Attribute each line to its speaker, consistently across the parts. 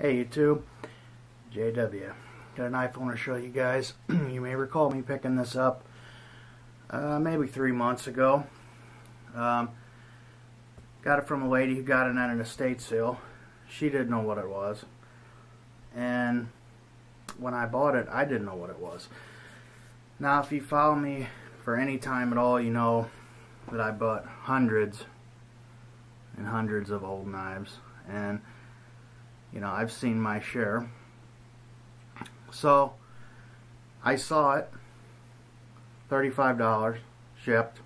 Speaker 1: Hey YouTube, JW. Got an iPhone to show you guys. you may recall me picking this up uh, maybe three months ago. Um, got it from a lady who got it at an estate sale. She didn't know what it was. And when I bought it, I didn't know what it was. Now, if you follow me for any time at all, you know that I bought hundreds and hundreds of old knives. And you know, I've seen my share. So I saw it, $35 shipped.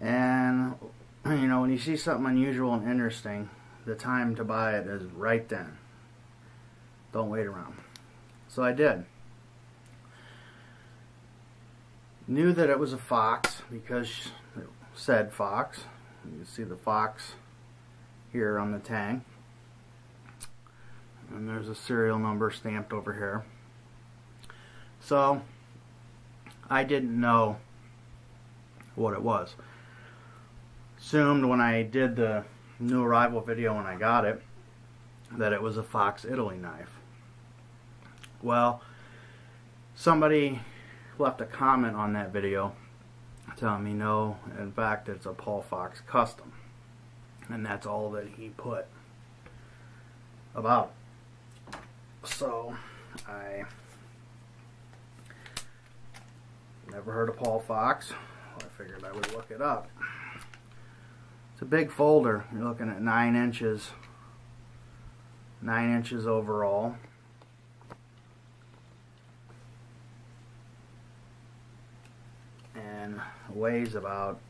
Speaker 1: And you know, when you see something unusual and interesting, the time to buy it is right then. Don't wait around. So I did. Knew that it was a fox because it said fox. You can see the fox here on the tag and there's a serial number stamped over here. So I didn't know what it was. Assumed when I did the new arrival video when I got it that it was a Fox Italy knife. Well, somebody left a comment on that video telling me no, in fact it's a Paul Fox custom. And that's all that he put about so, I never heard of Paul Fox. I figured I would look it up. It's a big folder. You're looking at nine inches. Nine inches overall. And weighs about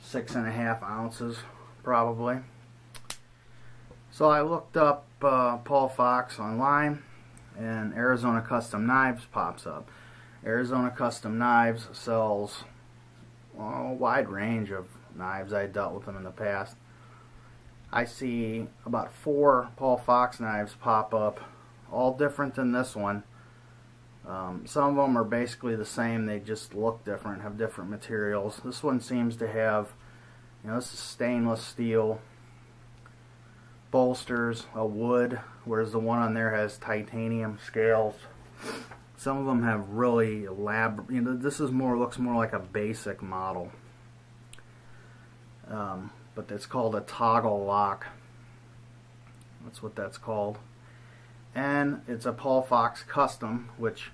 Speaker 1: six and a half ounces, probably. So I looked up uh, Paul Fox online and Arizona Custom Knives pops up. Arizona Custom Knives sells well, a wide range of knives. I dealt with them in the past. I see about four Paul Fox knives pop up, all different than this one. Um, some of them are basically the same, they just look different, have different materials. This one seems to have, you know, this is stainless steel bolsters, a wood, whereas the one on there has titanium scales. Some of them have really elaborate, you know, this is more, looks more like a basic model. Um, but it's called a toggle lock. That's what that's called. And it's a Paul Fox custom, which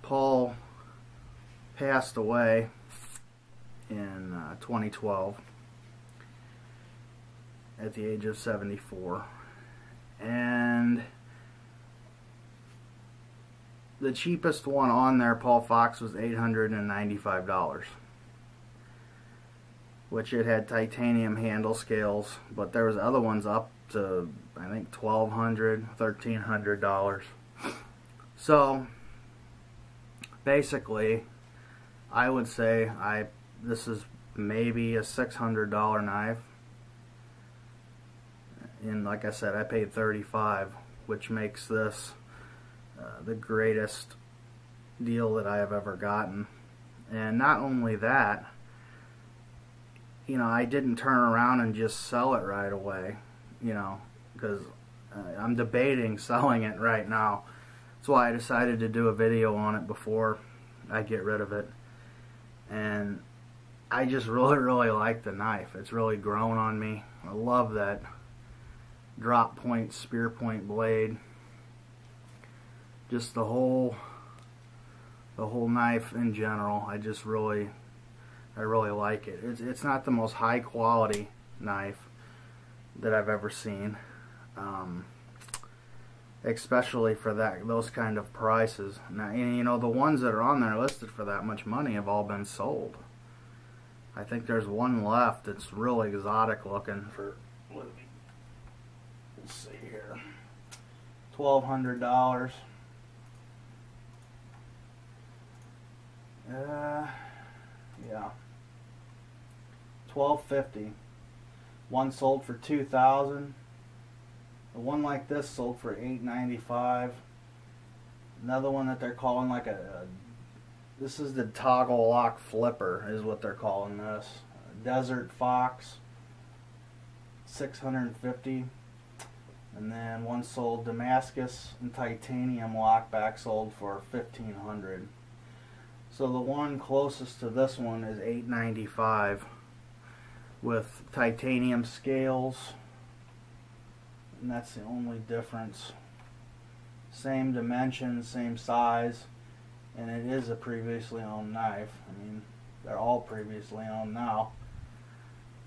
Speaker 1: Paul passed away in uh, 2012 at the age of 74 and the cheapest one on there Paul Fox was $895 which it had titanium handle scales but there was other ones up to I think $1,200 $1,300 so basically I would say I this is maybe a $600 knife and like I said I paid 35 which makes this uh, the greatest deal that I have ever gotten. And not only that you know I didn't turn around and just sell it right away you know because uh, I'm debating selling it right now. That's why I decided to do a video on it before I get rid of it. And I just really really like the knife. It's really grown on me. I love that drop point spear point blade. Just the whole the whole knife in general. I just really I really like it. It's, it's not the most high quality knife that I've ever seen um, especially for that those kind of prices. Now you know the ones that are on there listed for that much money have all been sold. I think there's one left that's really exotic looking for let's $1,200. Uh, yeah. 1250 One sold for 2000 The one like this sold for 895 Another one that they're calling like a, a this is the toggle lock flipper is what they're calling this. Desert Fox 650 and then one sold Damascus and titanium lockback sold for 1500 so the one closest to this one is 895 with titanium scales. And that's the only difference. Same dimensions same size and it is a previously owned knife. I mean they're all previously owned now.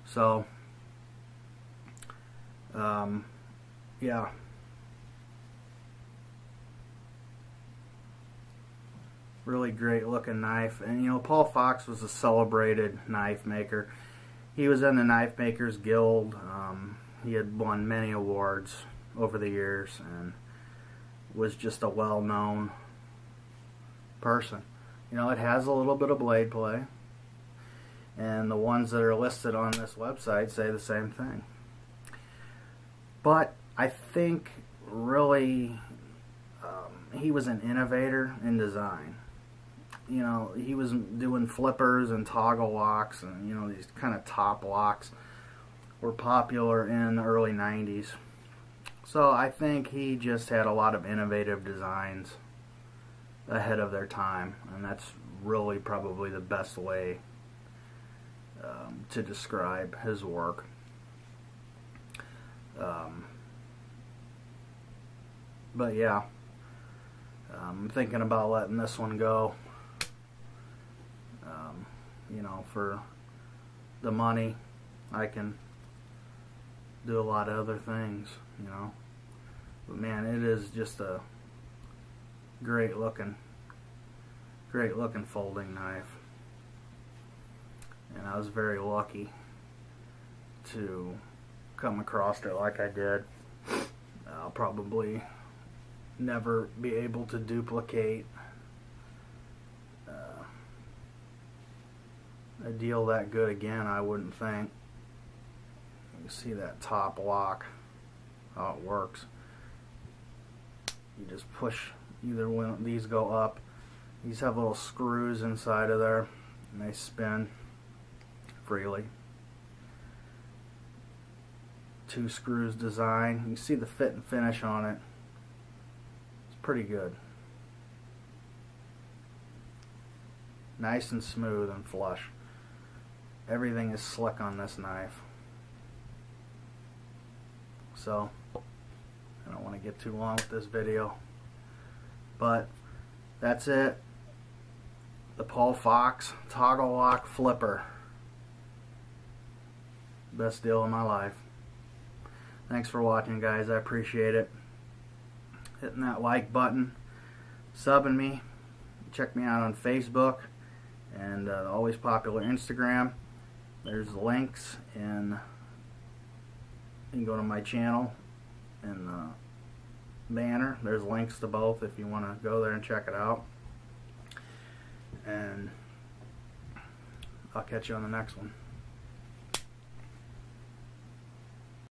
Speaker 1: So um, yeah. Really great looking knife. And you know, Paul Fox was a celebrated knife maker. He was in the Knife Makers Guild. Um, he had won many awards over the years and was just a well known person. You know, it has a little bit of blade play. And the ones that are listed on this website say the same thing. But I think really um, he was an innovator in design. You know, he was doing flippers and toggle locks and, you know, these kind of top locks were popular in the early 90s. So I think he just had a lot of innovative designs ahead of their time, and that's really probably the best way um, to describe his work. Um, but yeah, I'm thinking about letting this one go. Um, you know, for the money, I can do a lot of other things, you know. But man, it is just a great looking, great looking folding knife. And I was very lucky to come across it like I did. I'll probably never be able to duplicate uh, a deal that good again, I wouldn't think. You see that top lock, how it works. You just push either one, these go up. These have little screws inside of there and they spin freely two screws design. You see the fit and finish on it. Pretty good. Nice and smooth and flush. Everything is slick on this knife. So, I don't want to get too long with this video. But, that's it. The Paul Fox Toggle Lock Flipper. Best deal of my life. Thanks for watching, guys. I appreciate it. Hitting that like button, subbing me. Check me out on Facebook and uh, always popular Instagram. There's links and you can go to my channel in the banner. There's links to both if you want to go there and check it out. And I'll catch you on the next one.